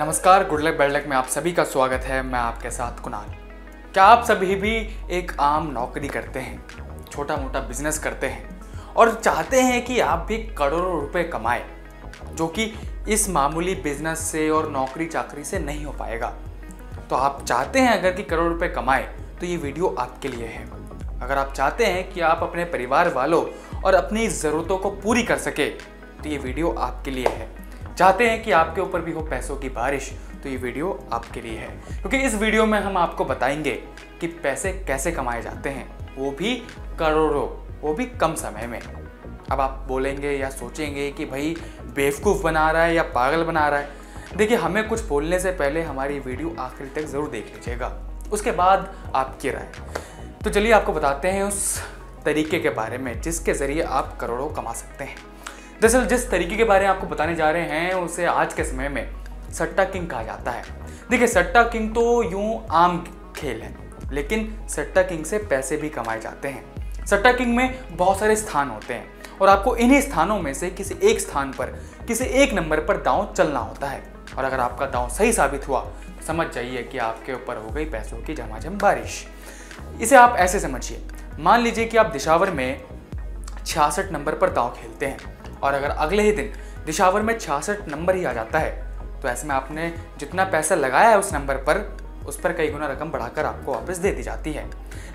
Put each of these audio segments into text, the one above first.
नमस्कार, good luck, bad luck में आप सभी का स्वागत है। मैं आपके साथ कुणाल। क्या आप सभी भी एक आम नौकरी करते हैं छोटा मोटा बिज़नेस करते हैं और चाहते हैं कि आप भी करोड़ों रुपए कमाएँ, जो कि इस मामूली बिज़नेस से और नौकरी चाकरी से नहीं हो पाएगा? तो आप चाहते हैं अगर कि करोड़ रुपए कमाएँ तो ये वीडियो आपके लिए है। अगर आप चाहते हैं कि आप अपने परिवार वालों और अपनी ज़रूरतों को पूरी कर सके तो ये वीडियो आपके लिए है। चाहते हैं कि आपके ऊपर भी हो पैसों की बारिश तो ये वीडियो आपके लिए है। क्योंकि इस वीडियो में हम आपको बताएँगे कि पैसे कैसे कमाए जाते हैं। वो भी करोड़ों, वो भी कम समय में। अब आप बोलेंगे या सोचेंगे कि भाई, बेवकूफ़ बना रहा है या पागल बना रहा है? देखिए, हमें कुछ बोलने से पहले हमारी वीडियो आखिर तक ज़रूर देख लीजिएगा। उसके बाद आपकी राय। तो चलिए, आपको बताते हैं उस तरीके के बारे में जिसके ज़रिए आप करोड़ों कमा सकते हैं। दरअसल जिस तरीके के बारे में आपको बताने जा रहे हैं, उसे आज के समय में सट्टा किंग कहा जाता है। देखिए, सट्टा किंग तो यूँ आम खेल है, लेकिन सट्टा किंग से पैसे भी कमाए जाते हैं। सट्टा किंग में बहुत सारे स्थान होते हैं, और आपको इन्हीं स्थानों में से किसी एक स्थान पर, किसी एक नंबर पर दांव चलना होता है। और अगर आपका दांव सही साबित हुआ तो समझ जाइए कि आपके ऊपर हो गई पैसों की झमाझम बारिश। इसे आप ऐसे समझिए। मान लीजिए कि आप दिशावर में छियासठ नंबर पर दांव खेलते हैं। और अगर अगले ही दिन दिशावर में छियासठ नंबर ही आ जाता है तो ऐसे में आपने जितना पैसा लगाया है उस नंबर पर, उस पर कई गुना रकम बढ़ाकर आपको वापस दे दी जाती है।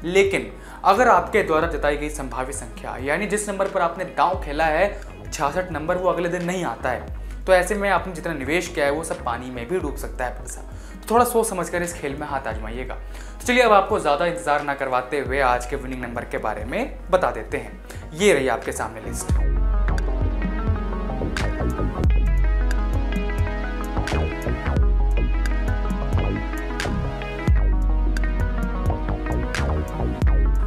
लेकिन अगर आपके द्वारा जताई गई संभावित संख्या, यानी जिस नंबर पर आपने दांव खेला है, छियासठ नंबर वो अगले दिन नहीं आता है तो ऐसे में आपने जितना निवेश किया है वो सब पानी में भी डूब सकता है पैसा। तो थोड़ा सोच समझ कर इस खेल में हाथ आजमाइएगा। तो चलिए अब आपको ज़्यादा इंतज़ार ना करवाते हुए आज के विनिंग नंबर के बारे में बता देते हैं। ये रही आपके सामने लिस्ट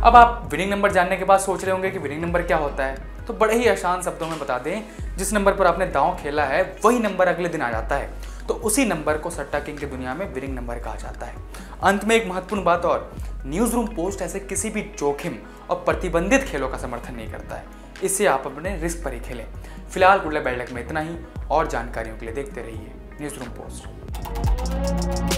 अब आप विनिंग नंबर जानने के बाद सोच रहे होंगे कि विनिंग नंबर क्या होता है। तो बड़े ही आसान शब्दों में बता दें, जिस नंबर पर आपने दांव खेला है, वही नंबर अगले दिन आ जाता है। तो उसी नंबर को सट्टा किंग की दुनिया में विनिंग नंबर कहा जाता है। अंत में एक महत्वपूर्ण बात और न्यूज़ रूम पोस्ट ऐसे किसी भी जोखिम और प्रतिबंधित खेलों का समर्थन नहीं करता है। इससे आप अपने रिस्क पर ही खेलें। फ़िलहाल गुडले बैठक में इतना ही। और जानकारियों के लिए देखते रहिए न्यूज़ रूम पोस्ट